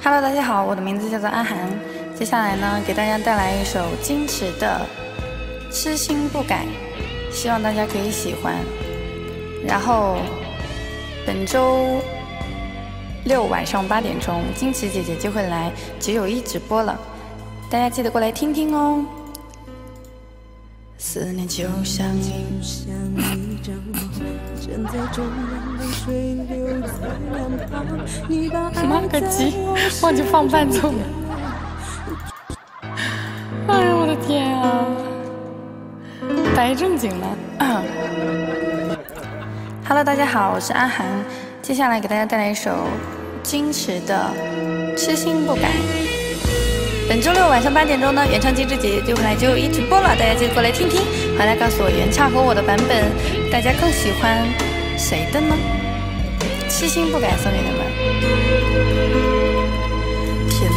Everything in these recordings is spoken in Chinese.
Hello，大家好，我的名字叫做安涵。接下来呢，给大家带来一首矜持的《痴心不改》，希望大家可以喜欢。然后本周六晚上八点钟，矜持姐姐就会来只有一直播了，大家记得过来听听哦。思念就像一张枕在中央，的水。妈个鸡，忘记放伴奏了。哎呦，我的天啊！白正经了。Hello，大家好，我是阿涵，接下来给大家带来一首矜持的《痴心不改》。本周六晚上八点钟呢，原唱机智姐姐就会来就一直播了，大家记得过来听听，回来告诉我原唱和我的版本，大家更喜欢谁的呢？痴心不改送给你们。天，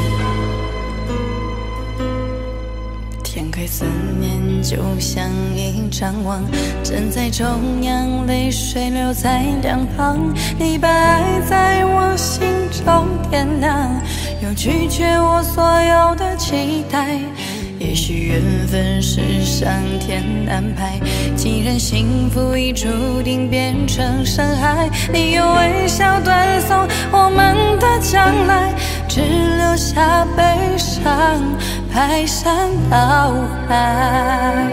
天黑思念就像一张网，站在中央，泪水流在两旁，你把爱在我心中点亮。又拒绝我所有的期待，也许缘分是上天安排。既然幸福已注定变成伤害，你用微笑断送我们的将来，只留下悲伤排山倒海。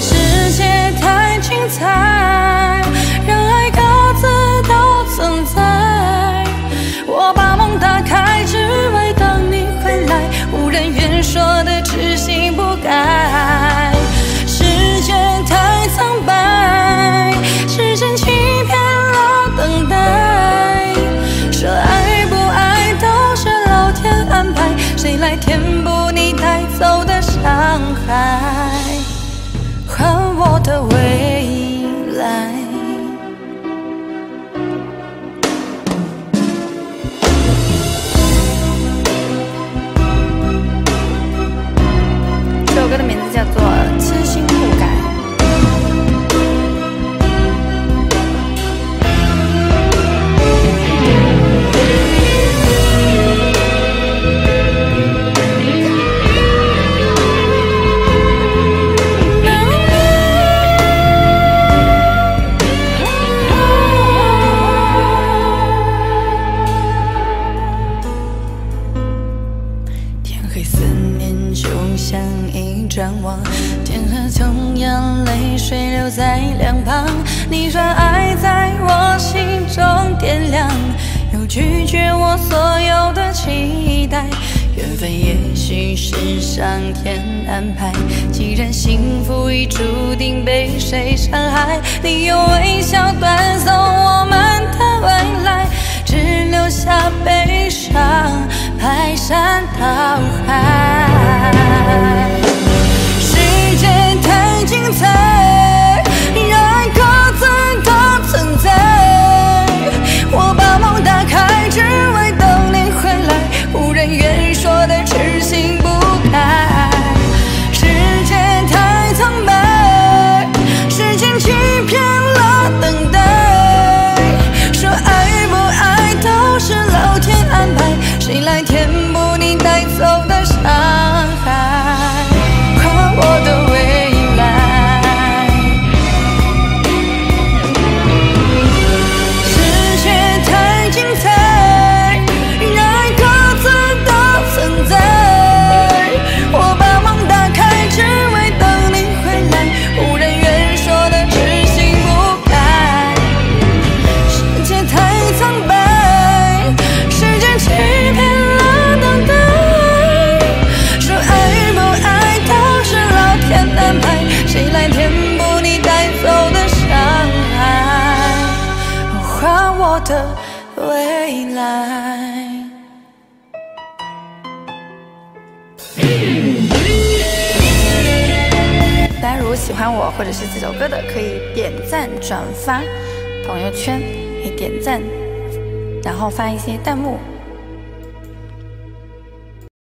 世界太精彩，让爱各自都存在。我把梦打开，只为等你回来。无人愿说的痴心改，世界太苍白，时间欺骗了等待。说爱不爱都是老天安排，谁来填补你带走的伤害？还我的未张网，天河中央，泪水流在两旁。你说爱在我心中点亮，又拒绝我所有的期待。缘分也许是上天安排，既然幸福已注定被谁伤害，你用微笑断送我们的未来，只留下悲伤排山倒海。来填补你带走的的未来。大家如果喜欢我或者是这首歌的，可以点赞、转发朋友圈，可以点赞，然后发一些弹幕。